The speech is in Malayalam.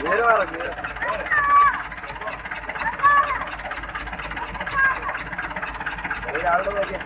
പേര് നോക്കിയാ